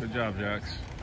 Good job, Jax.